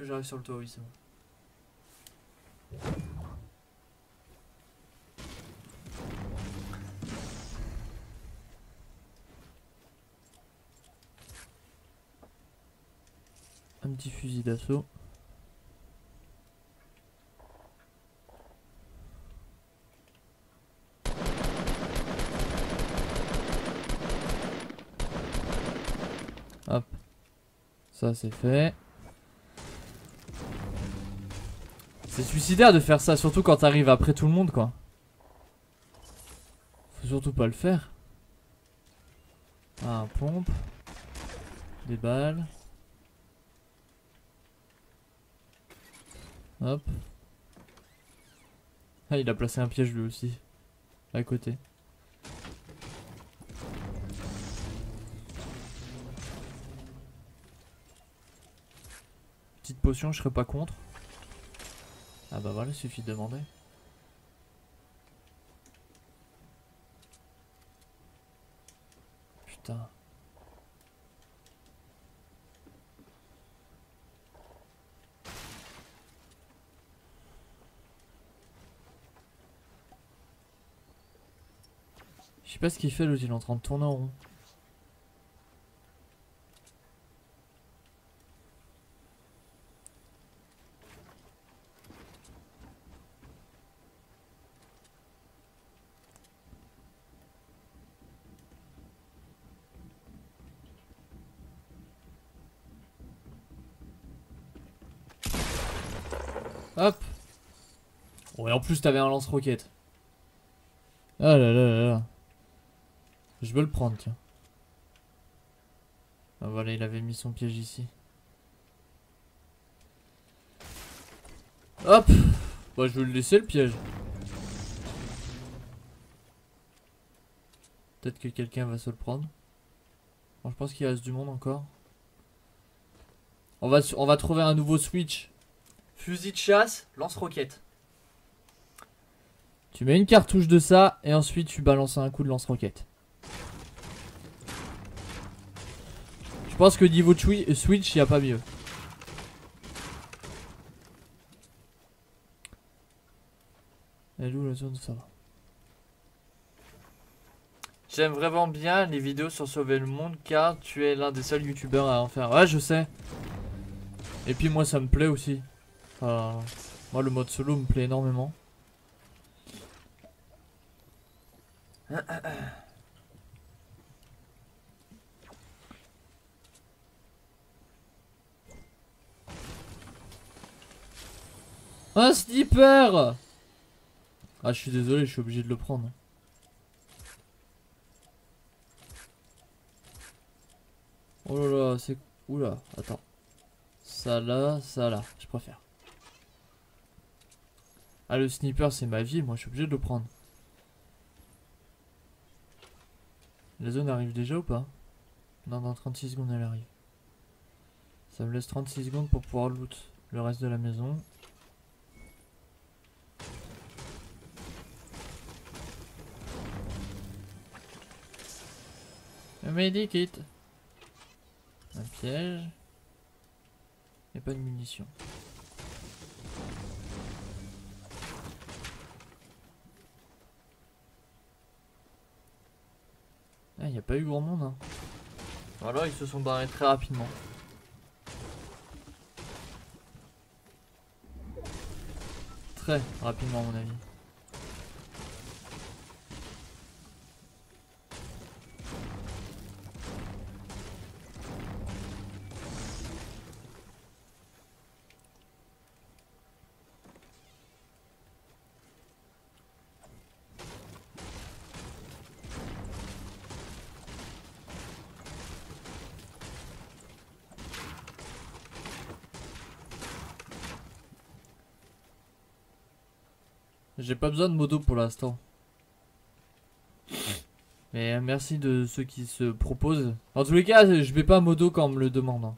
Que j'arrive sur le toit Oui, c'est bon. Un petit fusil d'assaut. Hop. Ça c'est fait. C'est suicidaire de faire ça, surtout quand t'arrives après tout le monde quoi. Faut surtout pas le faire. Ah, pompe. Des balles. Hop. Ah, il a placé un piège lui aussi. À côté. Petite potion, je serais pas contre. Ah bah voilà, il suffit de demander. Putain. Je sais pas ce qu'il fait l'autre, il est en train de tourner en rond. Hop. Oh, et en plus, t'avais un lance-roquette. Ah là là là là. Je veux le prendre, tiens. Ah voilà, il avait mis son piège ici. Hop Bah je vais le laisser le piège. Peut-être que quelqu'un va se le prendre. Bon, je pense qu'il reste du monde encore. On va trouver un nouveau switch. Fusil de chasse, lance-roquette. Tu mets une cartouche de ça et ensuite tu balances un coup de lance-roquette. Je pense que niveau twi- Switch, il n'y a pas mieux. Elle où la zone Ça va. J'aime vraiment bien les vidéos sur sauver le monde car tu es l'un des seuls youtubeurs à en faire. Ouais, je sais. Et puis moi, ça me plaît aussi. Enfin, moi, le mode solo me plaît énormément. Un sniper Ah, je suis désolé, je suis obligé de le prendre. Oh là là, c'est... Oula, attends. Ça là, ça là, je préfère. Ah, le sniper, c'est ma vie, moi je suis obligé de le prendre. La zone arrive déjà ou pas? Non, dans 36 secondes elle arrive. Ça me laisse 36 secondes pour pouvoir loot le reste de la maison. Un medikit. Un piège. Et pas de munitions. Pas eu grand monde. Hein. Voilà, ils se sont barrés très rapidement. Très rapidement, à mon avis. J'ai pas besoin de modo pour l'instant. Mais euh, merci de ceux qui se proposent. En tous les cas, je vais pas modo quand on me le demande. hein.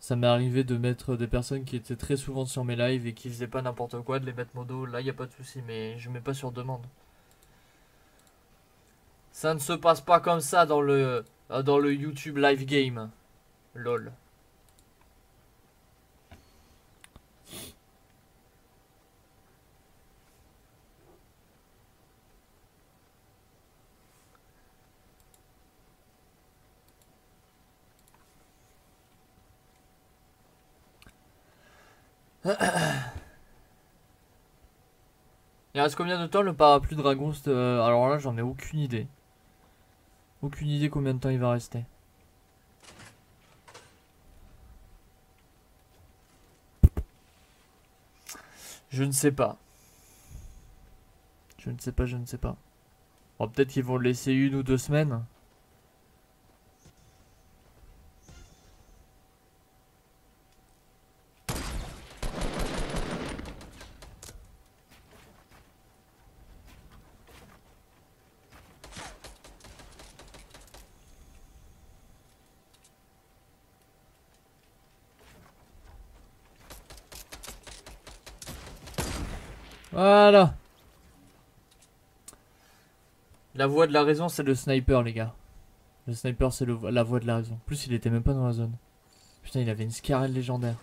Ça m'est arrivé de mettre des personnes qui étaient très souvent sur mes lives et qui faisaient pas n'importe quoi, de les mettre modo. Là, y a pas de souci, mais je mets pas sur demande. Ça ne se passe pas comme ça dans le euh, dans le YouTube live game. Lol. Il reste combien de temps le parapluie dragon euh, Alors là, j'en ai aucune idée. Aucune idée combien de temps il va rester. Je ne sais pas. Je ne sais pas, je ne sais pas. peut-être qu'ils vont le laisser une ou deux semaines. La voix de la raison, c'est le sniper, les gars. Le sniper, c'est la voix de la raison. Plus, il était même pas dans la zone. Putain, il avait une Scarelle légendaire.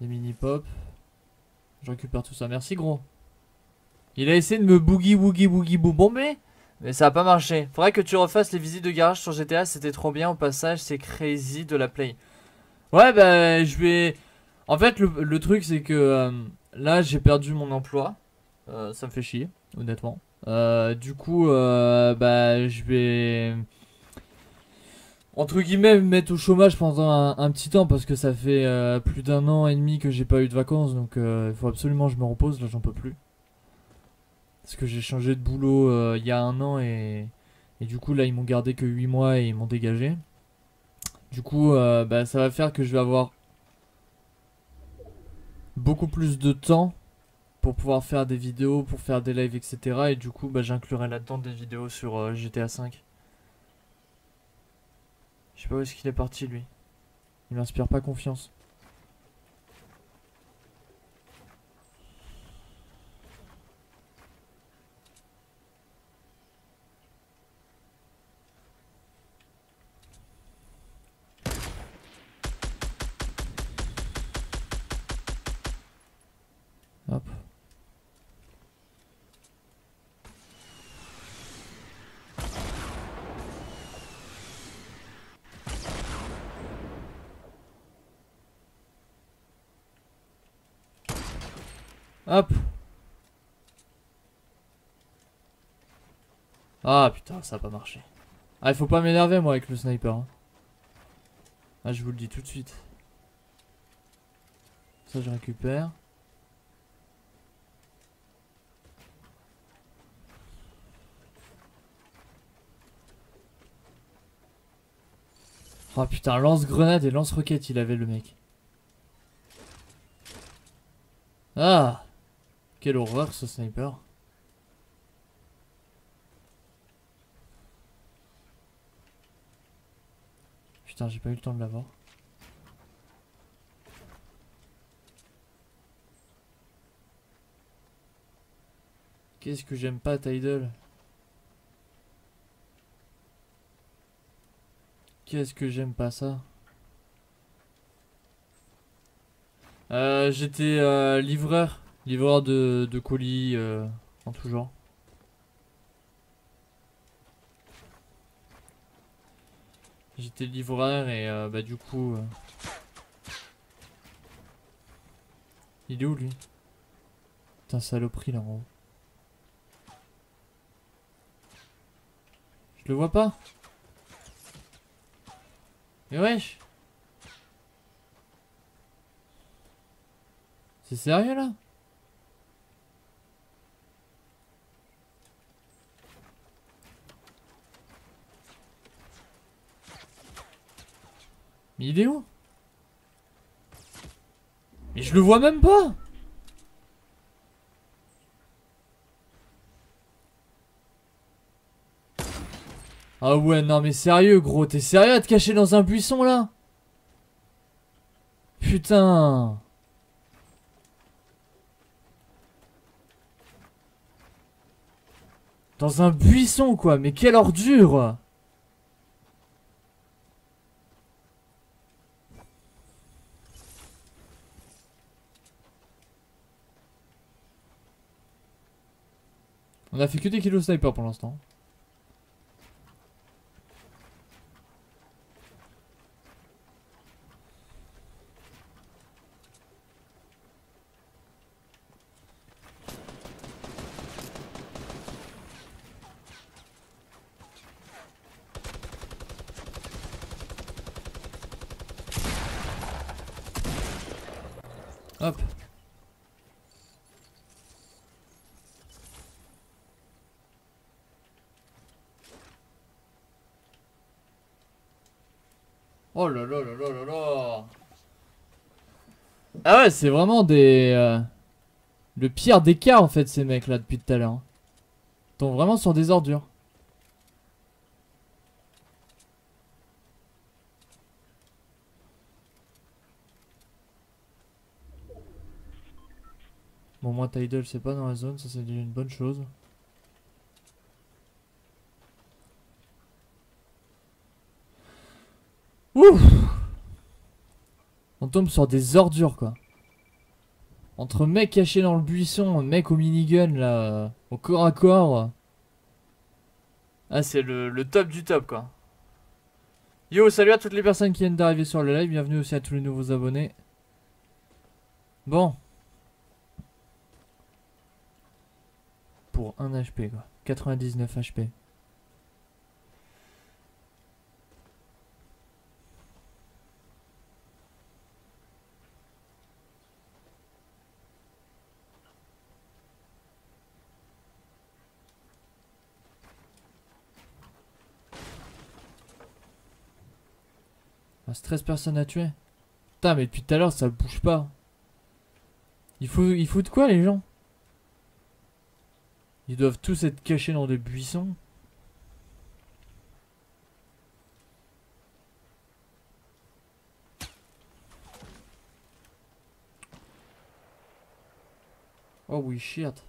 Des mini-pop. Je récupère tout ça. Merci, gros. Il a essayé de me boogie, woogie, woogie, boo bomber. Mais ça a pas marché. Faudrait que tu refasses les visites de garage sur GTA. C'était trop bien. Au passage, c'est crazy de la play. Ouais, bah, je vais... En fait, le, truc, c'est que... Euh, là, j'ai perdu mon emploi. Euh, ça me fait chier, honnêtement. Euh, du coup, euh, bah, je vais entre guillemets me mettre au chômage pendant un, petit temps parce que ça fait plus d'un an et demi que j'ai pas eu de vacances donc il faut absolument que je me repose là j'en peux plus parce que j'ai changé de boulot il y a un an et, et du coup là ils m'ont gardé que 8 mois et ils m'ont dégagé du coup bah, ça va faire que je vais avoir beaucoup plus de temps pour pouvoir faire des vidéos, pour faire des lives, etc. Et du coup, bah, j'inclurai là-dedans des vidéos sur euh, GTA 5. Je sais pas où est-ce qu'il est parti lui. Il m'inspire pas confiance. Hop. Ah putain, ça a pas marché. Ah, il faut pas m'énerver moi avec le sniper. Hein. Ah, je vous le dis tout de suite. Ça, je récupère. Oh putain, lance-grenade et lance-roquette, il avait le mec. Ah quelle horreur ce sniper. Putain, j'ai pas eu le temps de l'avoir. Qu'est-ce que j'aime pas Tidal? Qu'est-ce que j'aime pas ça? Euh, J'étais euh, livreur Livreur de, colis euh, en tout genre. J'étais livreur et euh, bah du coup... Euh, il est où lui? Putain saloperie là en haut. Je le vois pas Mais wesh C'est sérieux là? Mais il est où? Mais je le vois même pas! Ah ouais, non mais sérieux gros, t'es sérieux à te cacher dans un buisson là? Putain! Dans un buisson quoi, mais quelle ordure On a fait que des kilos sniper pour l'instant. Oh Ah ouais, c'est vraiment des... euh, Le pire des cas en fait ces mecs là depuis tout à l'heure. Ils tombent vraiment sur des ordures. Bon moi Tidal c'est pas dans la zone, ça c'est déjà une bonne chose. Ouf On sur des ordures quoi. Entre mecs cachés dans le buisson, mec au minigun là, euh, au corps à corps. Ah c'est le, le top du top quoi. Yo salut à toutes les personnes qui viennent d'arriver sur le live, bienvenue aussi à tous les nouveaux abonnés. Bon. Pour 1 HP quoi. 99 HP. Ah, 13 personnes à tuer. Putain, mais depuis tout à l'heure, ça bouge pas. Il faut, il faut de quoi, les gens? Ils doivent tous être cachés dans des buissons. Oh oui, shit.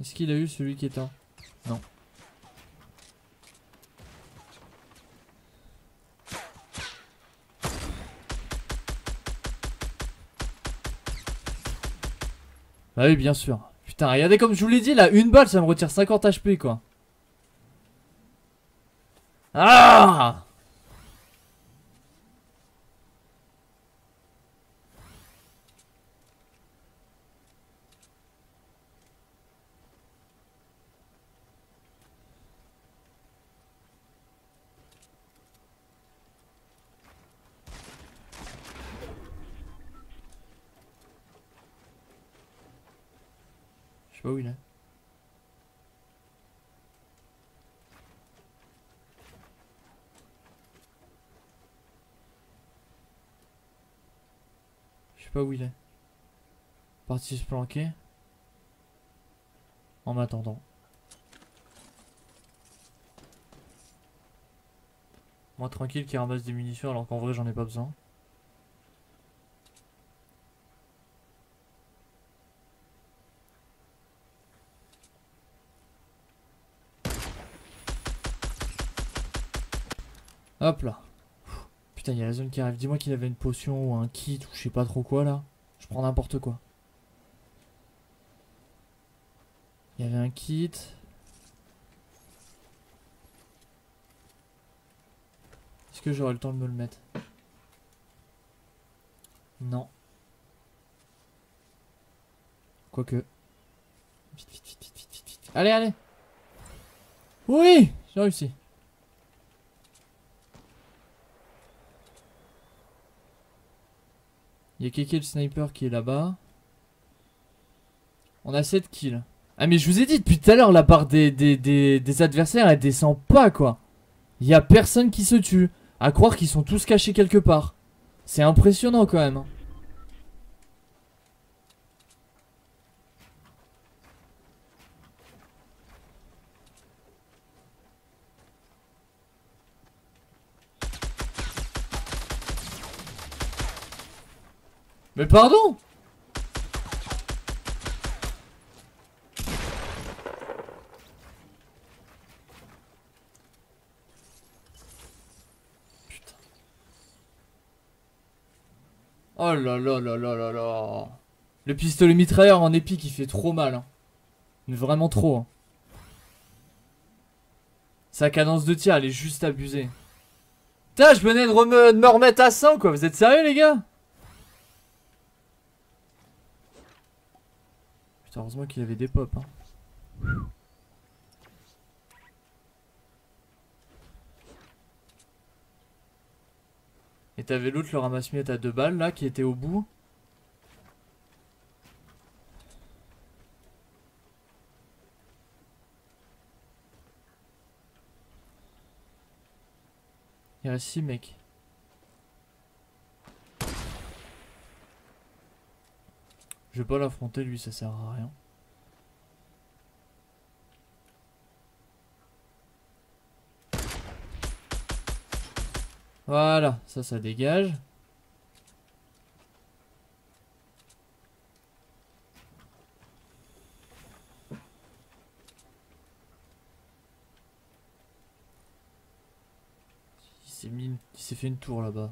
Est-ce qu'il a eu celui qui est un? Non. Ah oui, bien sûr. Putain, regardez comme je vous l'ai dit, là, une balle, ça me retire 50 HP, quoi. Ah Je sais pas où il est. Je sais pas où il est. Parti se planquer. En m'attendant. Moi tranquille qui ramasse des munitions alors qu'en vrai j'en ai pas besoin. Hop là. Putain, il y a la zone qui arrive. Dis-moi qu'il avait une potion ou un kit ou je sais pas trop quoi là. Je prends n'importe quoi. Il y avait un kit. Est-ce que j'aurai le temps de me le mettre? Non. Quoique. Vite, vite, vite, vite, vite, vite. Allez, allez Oui J'ai réussi. Il y a le sniper qui est là-bas. On a 7 kills. Ah mais je vous ai dit depuis tout à l'heure la barre des, des, des, adversaires elle descend pas quoi. Il y a personne qui se tue. À croire qu'ils sont tous cachés quelque part. C'est impressionnant quand même. Mais pardon Putain. Oh là là là là là là. Le pistolet mitrailleur en épique il fait trop mal. hein. Vraiment trop. hein. Sa cadence de tir elle est juste abusée. Putain je venais de, de me remettre à 100 quoi. Vous êtes sérieux les gars? Putain, heureusement qu'il avait des pop. Hein. Et t'avais l'autre, le ramasse-miettes à deux balles là, qui était au bout. Il reste 6 mecs. Je vais pas l'affronter lui, ça sert à rien. Voilà, ça, ça dégage. Il s'est fait une tour là-bas.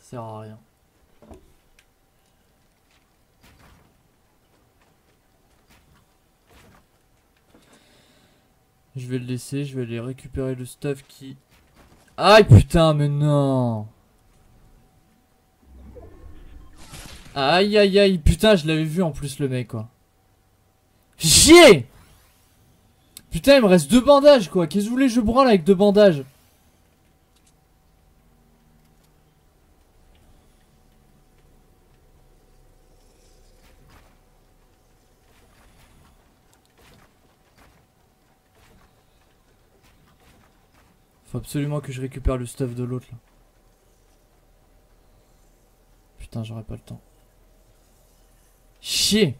Ça sert à rien. Je vais le laisser, je vais aller récupérer le stuff qui... Aïe putain, mais non Aïe aïe aïe, putain, je l'avais vu en plus le mec quoi. Chier Putain, il me reste deux bandages quoi. Qu'est-ce que vous voulez je branle avec deux bandages? Faut absolument que je récupère le stuff de l'autre là. Putain, j'aurai pas le temps. Chier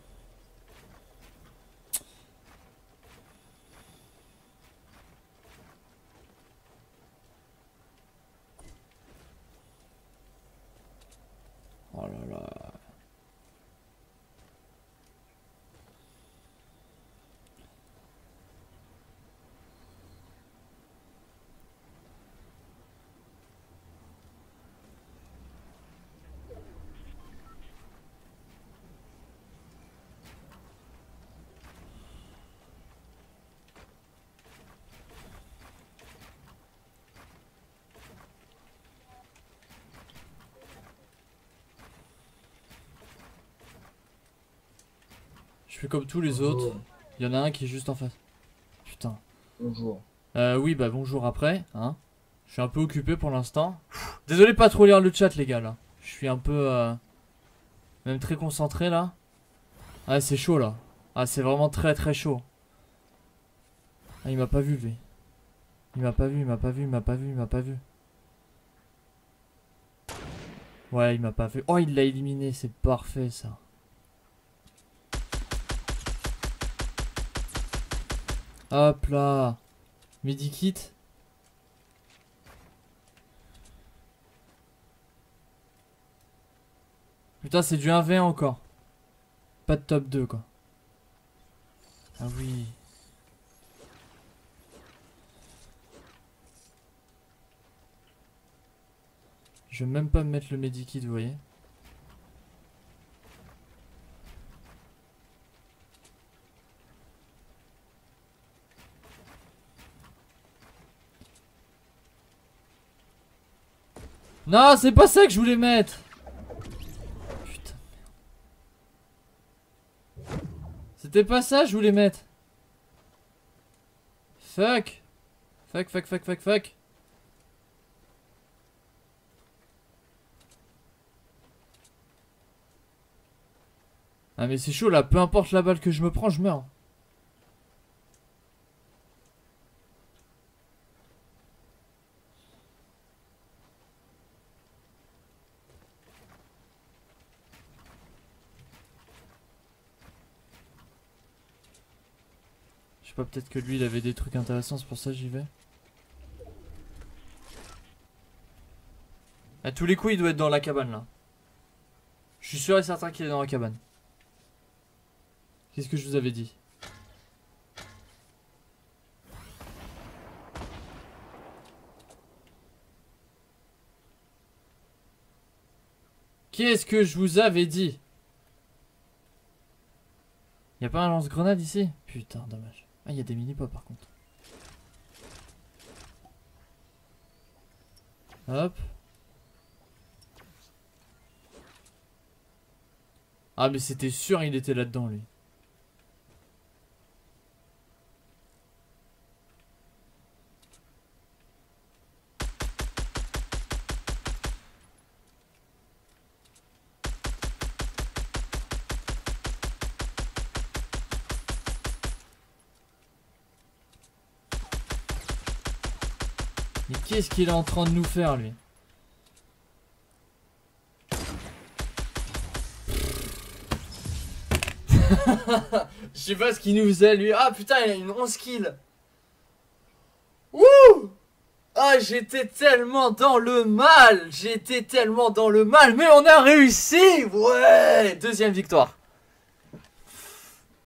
Je fais comme tous les autres. Il y en a un qui est juste en face. Putain. Bonjour. Euh, oui, bah bonjour après, hein. Je suis un peu occupé pour l'instant. Désolé pas trop lire le chat, les gars, là. Je suis un peu... euh, Même très concentré, là. Ah, c'est chaud, là. Ah, c'est vraiment très très chaud. Ah, il m'a pas vu, lui. Il m'a pas vu, il m'a pas vu, il m'a pas vu, il m'a pas vu. Ouais, il m'a pas vu. Oh, il l'a éliminé, c'est parfait, ça. Hop là. Medikit. Putain, c'est du 1v1 encore. Pas de top 2 quoi. Ah oui. Je vais même pas me mettre le medikit, vous voyez. Non, c'est pas ça que je voulais mettre. Putain. C'était pas ça que je voulais mettre. Fuck. Fuck, fuck, fuck, fuck, fuck. Ah mais c'est chaud là, peu importe la balle que je me prends, je meurs. Peut-être que lui il avait des trucs intéressants, c'est pour ça j'y vais. À tous les coups, il doit être dans la cabane là. Je suis sûr et certain qu'il est dans la cabane. Qu'est-ce que je vous avais dit? Qu'est-ce que je vous avais dit? Y a pas un lance-grenade ici? Putain, dommage. Ah, y a des mini-pops par contre. Hop. Ah, mais c'était sûr, il était là-dedans, lui. Qu'est-ce qu'il est en train de nous faire lui Je sais pas ce qu'il nous faisait lui. Ah putain, il a une 11 kills. Wouh Ah, j'étais tellement dans le mal. J'étais tellement dans le mal. Mais on a réussi. Ouais, deuxième victoire.